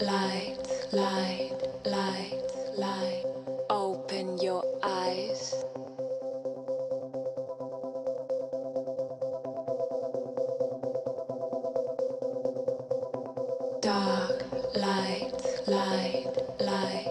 light, light, light, light. Open your eyes. Dark, light, light, light.